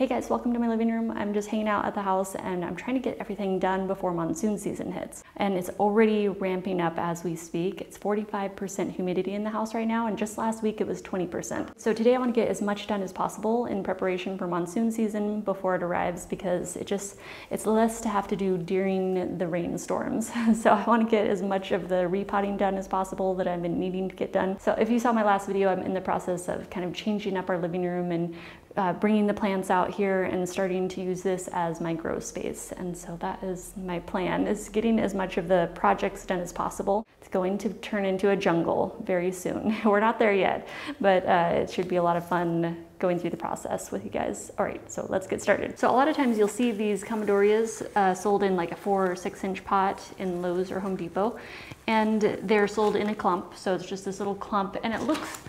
Hey guys, welcome to my living room. I'm just hanging out at the house and I'm trying to get everything done before monsoon season hits. And it's already ramping up as we speak. It's 45% humidity in the house right now and just last week it was 20%. So today I want to get as much done as possible in preparation for monsoon season before it arrives because it just, it's less to have to do during the rainstorms. so I want to get as much of the repotting done as possible that I've been needing to get done. So if you saw my last video, I'm in the process of kind of changing up our living room and uh, bringing the plants out here and starting to use this as my grow space. And so that is my plan, is getting as much of the projects done as possible. It's going to turn into a jungle very soon. We're not there yet, but uh, it should be a lot of fun going through the process with you guys. All right, so let's get started. So a lot of times you'll see these Chamaedoreas uh, sold in like a four or six inch pot in Lowe's or Home Depot, and they're sold in a clump. So it's just this little clump and it looks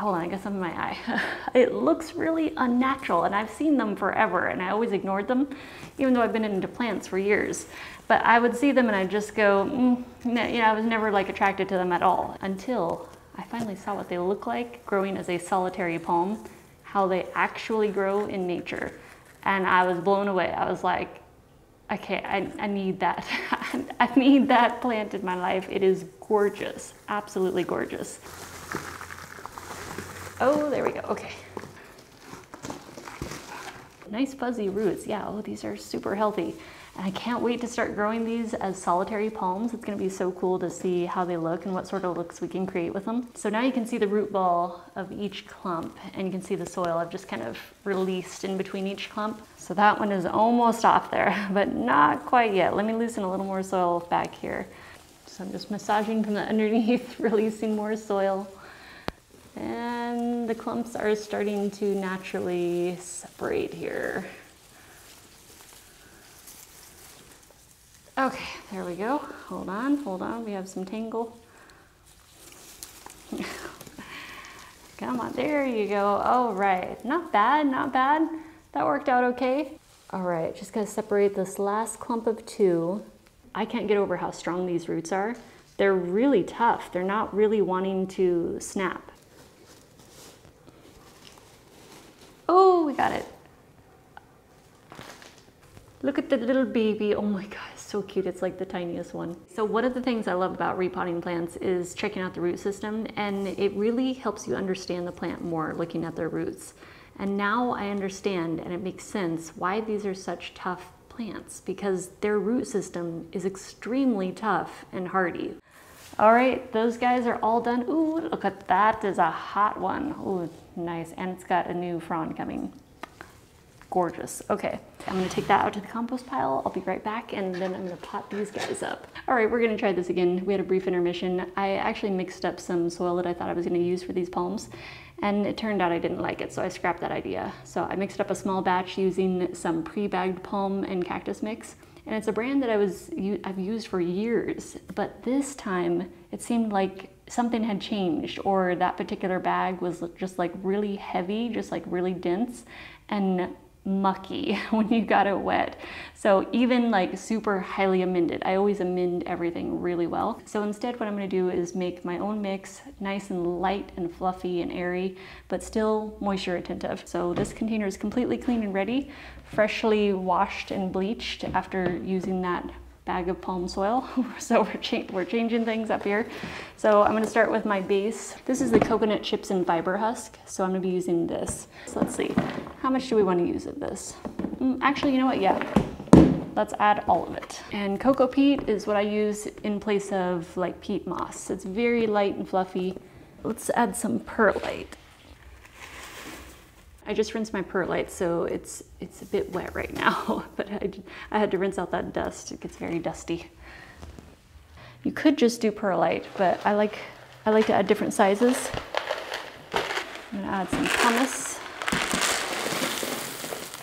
hold on, I got some in my eye. it looks really unnatural and I've seen them forever and I always ignored them, even though I've been into plants for years. But I would see them and I'd just go, mm, you know, I was never like attracted to them at all until I finally saw what they look like growing as a solitary palm, how they actually grow in nature. And I was blown away. I was like, okay, I, I need that. I need that plant in my life. It is gorgeous, absolutely gorgeous. Oh, there we go, okay. Nice fuzzy roots, yeah, oh, these are super healthy. And I can't wait to start growing these as solitary palms. It's gonna be so cool to see how they look and what sort of looks we can create with them. So now you can see the root ball of each clump and you can see the soil I've just kind of released in between each clump. So that one is almost off there, but not quite yet. Let me loosen a little more soil back here. So I'm just massaging from the underneath, releasing more soil. And the clumps are starting to naturally separate here. Okay, there we go. Hold on, hold on. We have some tangle. Come on, there you go. All right, not bad, not bad. That worked out okay. All right, just gonna separate this last clump of two. I can't get over how strong these roots are. They're really tough. They're not really wanting to snap. Oh, we got it. Look at the little baby. Oh my God, so cute. It's like the tiniest one. So one of the things I love about repotting plants is checking out the root system and it really helps you understand the plant more looking at their roots. And now I understand and it makes sense why these are such tough plants because their root system is extremely tough and hardy. All right, those guys are all done. Ooh, look at that is a hot one. Ooh, nice. And it's got a new frond coming. Gorgeous. Okay, I'm gonna take that out to the compost pile. I'll be right back and then I'm gonna pot these guys up. All right, we're gonna try this again. We had a brief intermission. I actually mixed up some soil that I thought I was gonna use for these palms and it turned out I didn't like it, so I scrapped that idea. So I mixed up a small batch using some pre-bagged palm and cactus mix. And it's a brand that I was I've used for years, but this time it seemed like something had changed or that particular bag was just like really heavy, just like really dense and mucky when you got it wet. So even like super highly amended, I always amend everything really well. So instead what I'm gonna do is make my own mix nice and light and fluffy and airy, but still moisture retentive. So this container is completely clean and ready, freshly washed and bleached after using that bag of palm soil. so we're, cha we're changing things up here. So I'm gonna start with my base. This is the coconut chips and fiber husk. So I'm gonna be using this. So let's see, how much do we wanna use of this? Mm, actually, you know what, yeah. Let's add all of it. And cocoa peat is what I use in place of like peat moss. It's very light and fluffy. Let's add some perlite. I just rinsed my perlite, so it's it's a bit wet right now, but I, I had to rinse out that dust. It gets very dusty. You could just do perlite, but I like I like to add different sizes. I'm gonna add some pumice.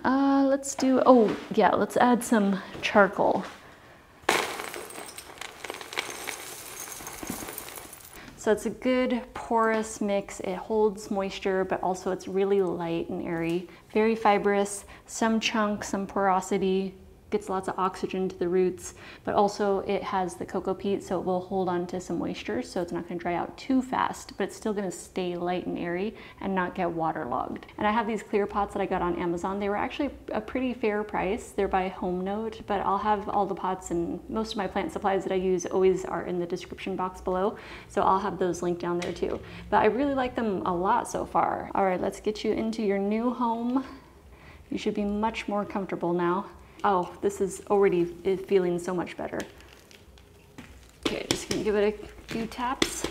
Uh, let's do, oh yeah, let's add some charcoal. So it's a good porous mix. It holds moisture, but also it's really light and airy. Very fibrous, some chunk, some porosity, gets lots of oxygen to the roots, but also it has the coco peat, so it will hold on to some moisture, so it's not gonna dry out too fast, but it's still gonna stay light and airy and not get waterlogged. And I have these clear pots that I got on Amazon. They were actually a pretty fair price. They're by HomeNote, but I'll have all the pots and most of my plant supplies that I use always are in the description box below, so I'll have those linked down there too. But I really like them a lot so far. All right, let's get you into your new home. You should be much more comfortable now. Oh, this is already eh, feeling so much better. Okay, just gonna give it a few taps.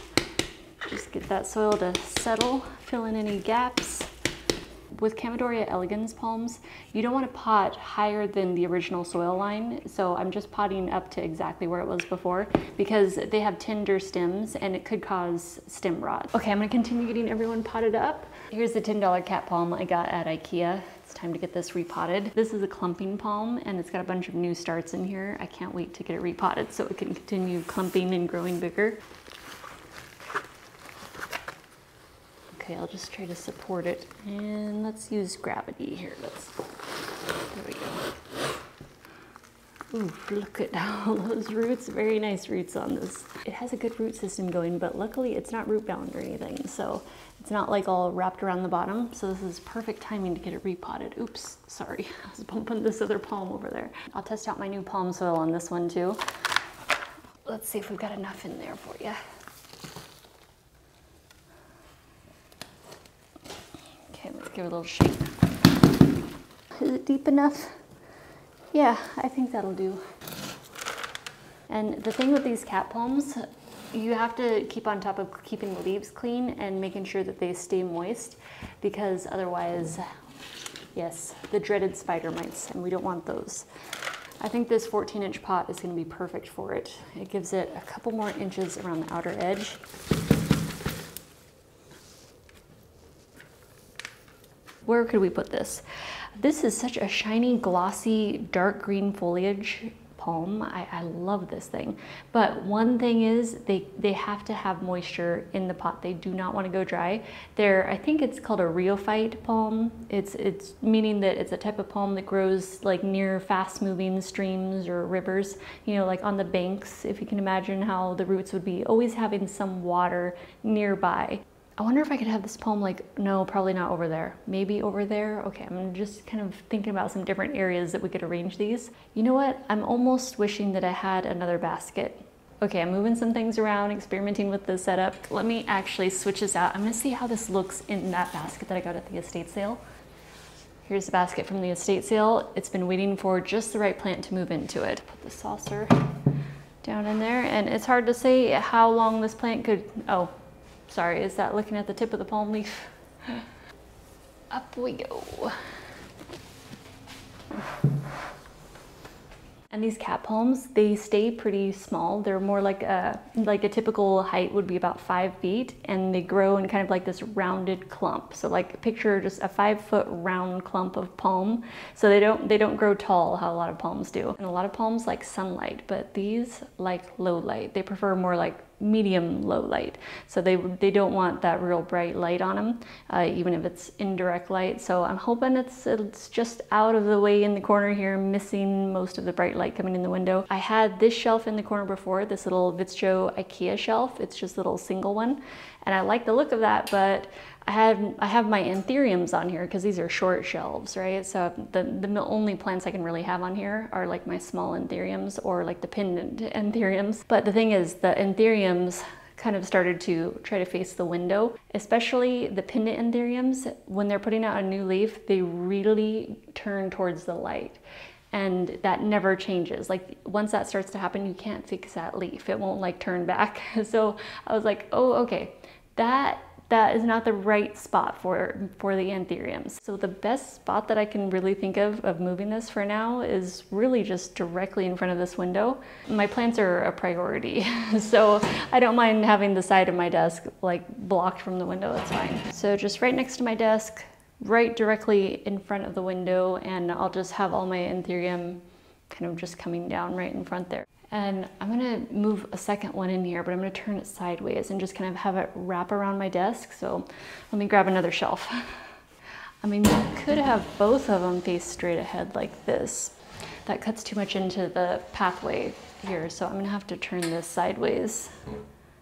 Just get that soil to settle, fill in any gaps. With Chamaedorea elegans palms, you don't want to pot higher than the original soil line. So I'm just potting up to exactly where it was before because they have tender stems and it could cause stem rot. Okay, I'm gonna continue getting everyone potted up. Here's the $10 cat palm I got at Ikea time to get this repotted. This is a clumping palm and it's got a bunch of new starts in here. I can't wait to get it repotted so it can continue clumping and growing bigger. Okay, I'll just try to support it and let's use gravity here. Let's, there we go. Ooh, look at all those roots. Very nice roots on this. It has a good root system going, but luckily it's not root bound or anything. So it's not like all wrapped around the bottom. So this is perfect timing to get it repotted. Oops, sorry. I was bumping this other palm over there. I'll test out my new palm soil on this one too. Let's see if we've got enough in there for you. Okay, let's give it a little shake. Is it deep enough? Yeah, I think that'll do. And the thing with these cat palms, you have to keep on top of keeping the leaves clean and making sure that they stay moist because otherwise, yes, the dreaded spider mites, and we don't want those. I think this 14 inch pot is gonna be perfect for it. It gives it a couple more inches around the outer edge. Where could we put this? This is such a shiny, glossy, dark green foliage palm. I, I, love this thing. But one thing is they, they have to have moisture in the pot. They do not want to go dry. They're, I think it's called a rheophyte palm. It's, it's meaning that it's a type of palm that grows like near fast moving streams or rivers, you know, like on the banks, if you can imagine how the roots would be always having some water nearby. I wonder if I could have this poem like, no, probably not over there. Maybe over there. Okay, I'm just kind of thinking about some different areas that we could arrange these. You know what? I'm almost wishing that I had another basket. Okay, I'm moving some things around, experimenting with the setup. Let me actually switch this out. I'm gonna see how this looks in that basket that I got at the estate sale. Here's the basket from the estate sale. It's been waiting for just the right plant to move into it. Put the saucer down in there, and it's hard to say how long this plant could, oh, Sorry, is that looking at the tip of the palm leaf? Up we go. And these cat palms, they stay pretty small. They're more like a, like a typical height would be about five feet and they grow in kind of like this rounded clump. So like picture just a five foot round clump of palm. So they don't, they don't grow tall how a lot of palms do. And a lot of palms like sunlight, but these like low light. They prefer more like medium low light. So they, they don't want that real bright light on them, uh, even if it's indirect light. So I'm hoping it's, it's just out of the way in the corner here, missing most of the bright light coming in the window. I had this shelf in the corner before, this little Vittsjö Ikea shelf. It's just a little single one. And I like the look of that, but I have I have my anthuriums on here because these are short shelves, right? So the, the only plants I can really have on here are like my small anthuriums or like the pendant anthuriums. But the thing is the anthuriums kind of started to try to face the window, especially the pendant anthuriums. When they're putting out a new leaf, they really turn towards the light and that never changes. Like once that starts to happen, you can't fix that leaf. It won't like turn back. So I was like, oh, okay, that that is not the right spot for, for the anthuriums. So the best spot that I can really think of of moving this for now is really just directly in front of this window. My plants are a priority, so I don't mind having the side of my desk like blocked from the window, it's fine. So just right next to my desk, right directly in front of the window, and I'll just have all my anthurium kind of just coming down right in front there. And I'm gonna move a second one in here, but I'm gonna turn it sideways and just kind of have it wrap around my desk. So let me grab another shelf. I mean, you could have both of them face straight ahead like this, that cuts too much into the pathway here, so I'm gonna have to turn this sideways.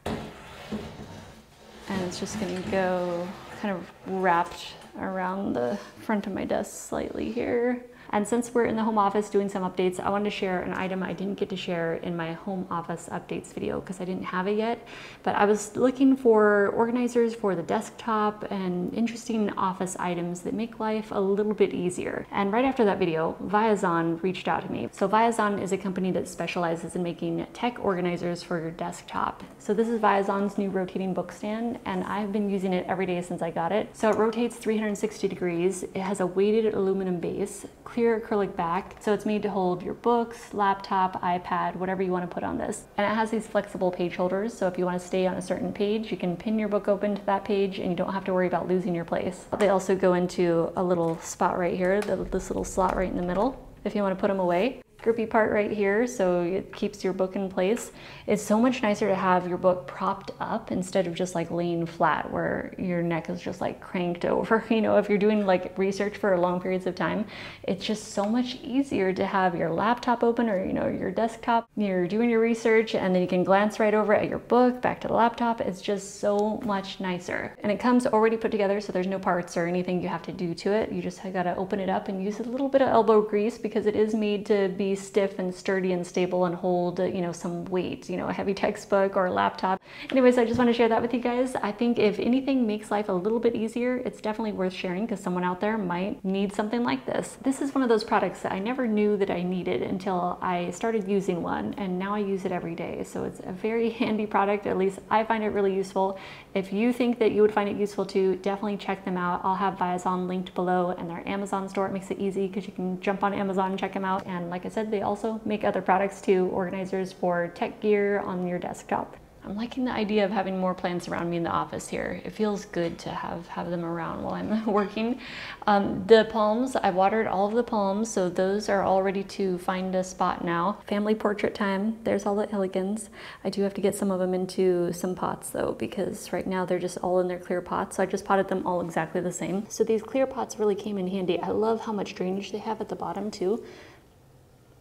And it's just gonna go kind of wrapped around the front of my desk slightly here. And since we're in the home office doing some updates, I wanted to share an item I didn't get to share in my home office updates video because I didn't have it yet. But I was looking for organizers for the desktop and interesting office items that make life a little bit easier. And right after that video, Viozon reached out to me. So Viozon is a company that specializes in making tech organizers for your desktop. So this is Viozon's new rotating book stand and I've been using it every day since I got it. So it rotates 360 degrees. It has a weighted aluminum base, clear clear acrylic back. So it's made to hold your books, laptop, iPad, whatever you want to put on this. And it has these flexible page holders. So if you want to stay on a certain page, you can pin your book open to that page and you don't have to worry about losing your place. They also go into a little spot right here, this little slot right in the middle if you want to put them away grippy part right here so it keeps your book in place. It's so much nicer to have your book propped up instead of just like laying flat where your neck is just like cranked over. You know, if you're doing like research for long periods of time, it's just so much easier to have your laptop open or, you know, your desktop. You're doing your research and then you can glance right over at your book, back to the laptop. It's just so much nicer. And it comes already put together so there's no parts or anything you have to do to it. You just gotta open it up and use a little bit of elbow grease because it is made to be stiff and sturdy and stable and hold, you know, some weight, you know, a heavy textbook or a laptop. Anyways, I just want to share that with you guys. I think if anything makes life a little bit easier, it's definitely worth sharing because someone out there might need something like this. This is one of those products that I never knew that I needed until I started using one and now I use it every day. So it's a very handy product. At least I find it really useful. If you think that you would find it useful too, definitely check them out. I'll have Viozon linked below and their Amazon store. It makes it easy because you can jump on Amazon and check them out. And like I said, they also make other products too, organizers for tech gear on your desktop. I'm liking the idea of having more plants around me in the office here. It feels good to have, have them around while I'm working. Um, the palms, I watered all of the palms, so those are all ready to find a spot now. Family portrait time, there's all the elegans. I do have to get some of them into some pots though, because right now they're just all in their clear pots, so I just potted them all exactly the same. So these clear pots really came in handy. I love how much drainage they have at the bottom too.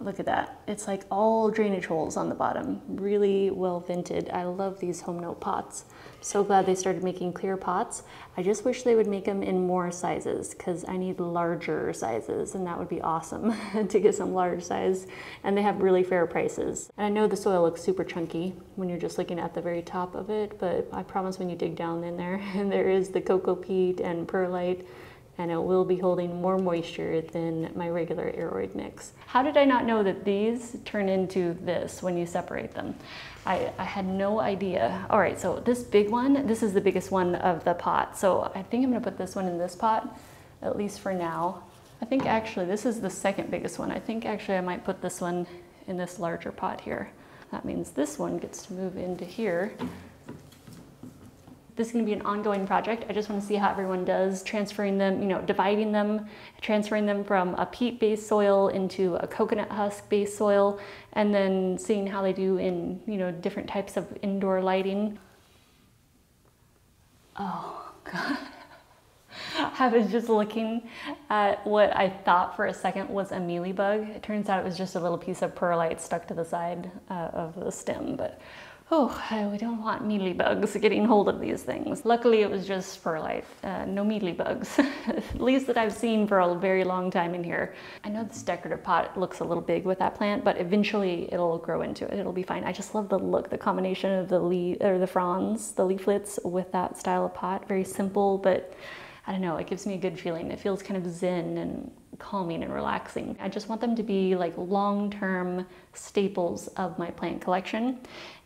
Look at that. It's like all drainage holes on the bottom. Really well vented. I love these HomeNote pots. So glad they started making clear pots. I just wish they would make them in more sizes because I need larger sizes and that would be awesome to get some large size. And they have really fair prices. And I know the soil looks super chunky when you're just looking at the very top of it, but I promise when you dig down in there, and there is the cocoa peat and perlite and it will be holding more moisture than my regular aroid mix. How did I not know that these turn into this when you separate them? I, I, had no idea. All right, so this big one, this is the biggest one of the pot. So I think I'm gonna put this one in this pot, at least for now. I think actually this is the second biggest one. I think actually I might put this one in this larger pot here. That means this one gets to move into here this is going to be an ongoing project. I just want to see how everyone does transferring them, you know, dividing them, transferring them from a peat-based soil into a coconut husk-based soil, and then seeing how they do in, you know, different types of indoor lighting. Oh, God. I was just looking at what I thought for a second was a mealybug. It turns out it was just a little piece of perlite stuck to the side uh, of the stem, but oh, we don't want mealybugs getting hold of these things. Luckily, it was just perlite, uh, no mealybugs, at least that I've seen for a very long time in here. I know this decorative pot looks a little big with that plant, but eventually it'll grow into it. It'll be fine. I just love the look, the combination of the leaf or the fronds, the leaflets with that style of pot. Very simple, but I don't know, it gives me a good feeling. It feels kind of zen and calming and relaxing. I just want them to be like long-term staples of my plant collection.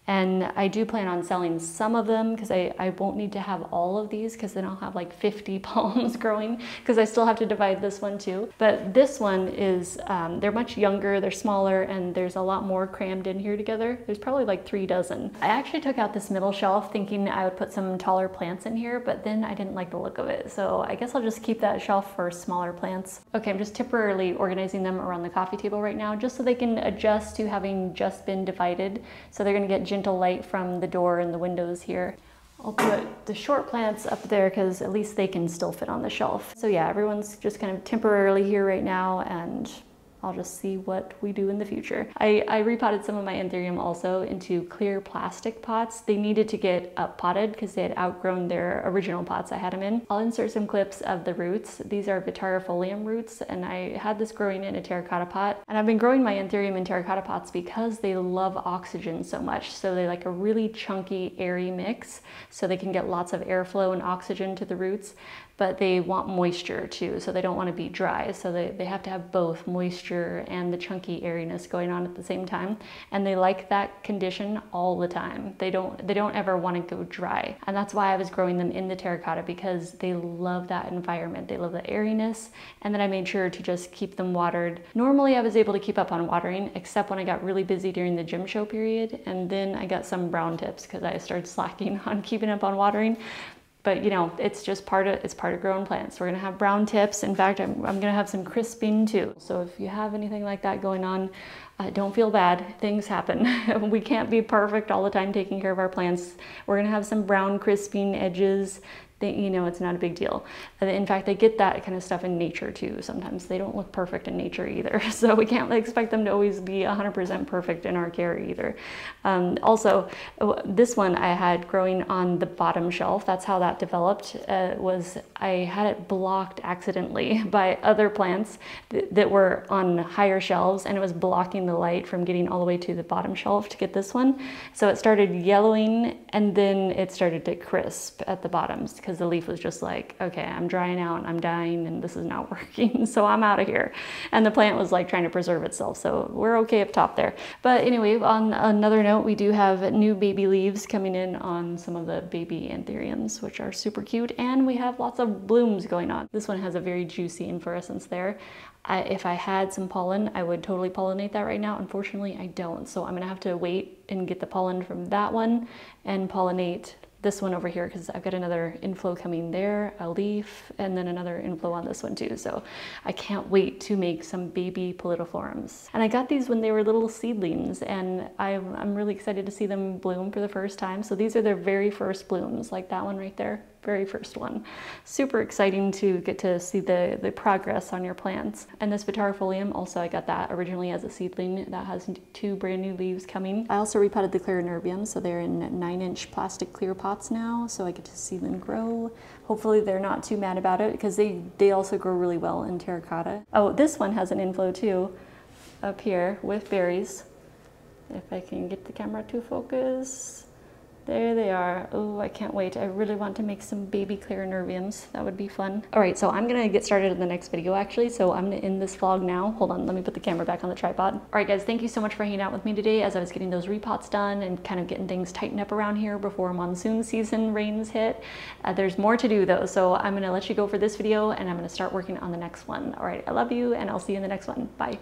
And I do plan on selling some of them because I, I won't need to have all of these because then I'll have like 50 palms growing because I still have to divide this one too. But this one is, um, they're much younger, they're smaller, and there's a lot more crammed in here together. There's probably like three dozen. I actually took out this middle shelf thinking I would put some taller plants in here, but then I didn't like the look of it. So I guess I'll just keep that shelf for smaller plants. Okay, I'm just temporarily organizing them around the coffee table right now just so they can adjust to having just been divided. So they're gonna get gentle light from the door and the windows here. I'll put the short plants up there because at least they can still fit on the shelf. So yeah, everyone's just kind of temporarily here right now and I'll just see what we do in the future. I, I repotted some of my anthurium also into clear plastic pots. They needed to get up potted because they had outgrown their original pots I had them in. I'll insert some clips of the roots. These are Vittarifolium roots and I had this growing in a terracotta pot. And I've been growing my anthurium in terracotta pots because they love oxygen so much. So they like a really chunky, airy mix so they can get lots of airflow and oxygen to the roots but they want moisture too, so they don't want to be dry. So they, they have to have both moisture and the chunky airiness going on at the same time. And they like that condition all the time. They don't they don't ever want to go dry. And that's why I was growing them in the terracotta because they love that environment. They love the airiness. And then I made sure to just keep them watered. Normally I was able to keep up on watering, except when I got really busy during the gem show period. And then I got some brown tips because I started slacking on keeping up on watering but you know, it's just part of, it's part of growing plants. We're gonna have brown tips. In fact, I'm, I'm gonna have some crisping too. So if you have anything like that going on, uh, don't feel bad, things happen. we can't be perfect all the time taking care of our plants. We're gonna have some brown crisping edges they, you know, it's not a big deal. In fact, they get that kind of stuff in nature too. Sometimes they don't look perfect in nature either. So we can't expect them to always be 100% perfect in our care either. Um, also, this one I had growing on the bottom shelf. That's how that developed. Uh, was I had it blocked accidentally by other plants th that were on higher shelves, and it was blocking the light from getting all the way to the bottom shelf to get this one. So it started yellowing, and then it started to crisp at the bottoms because the leaf was just like, okay, I'm drying out, I'm dying, and this is not working, so I'm out of here. And the plant was like trying to preserve itself, so we're okay up top there. But anyway, on another note, we do have new baby leaves coming in on some of the baby anthuriums, which are super cute, and we have lots of blooms going on. This one has a very juicy inflorescence there. I, if I had some pollen, I would totally pollinate that right now. Unfortunately, I don't. So I'm gonna have to wait and get the pollen from that one and pollinate this one over here because I've got another inflow coming there, a leaf, and then another inflow on this one too. So I can't wait to make some baby pallidiflorums. And I got these when they were little seedlings and I'm, I'm really excited to see them bloom for the first time. So these are their very first blooms, like that one right there very first one. Super exciting to get to see the, the progress on your plants. And this Vittarifolium, also I got that originally as a seedling. That has two brand new leaves coming. I also repotted the Clarinervium, so they're in nine inch plastic clear pots now, so I get to see them grow. Hopefully they're not too mad about it because they, they also grow really well in terracotta. Oh, this one has an inflow too, up here with berries. If I can get the camera to focus. There they are. Oh, I can't wait. I really want to make some baby clear clarinerviums. That would be fun. All right, so I'm gonna get started in the next video actually. So I'm gonna end this vlog now. Hold on, let me put the camera back on the tripod. All right guys, thank you so much for hanging out with me today as I was getting those repots done and kind of getting things tightened up around here before monsoon season rains hit. Uh, there's more to do though, so I'm gonna let you go for this video and I'm gonna start working on the next one. All right, I love you and I'll see you in the next one. Bye.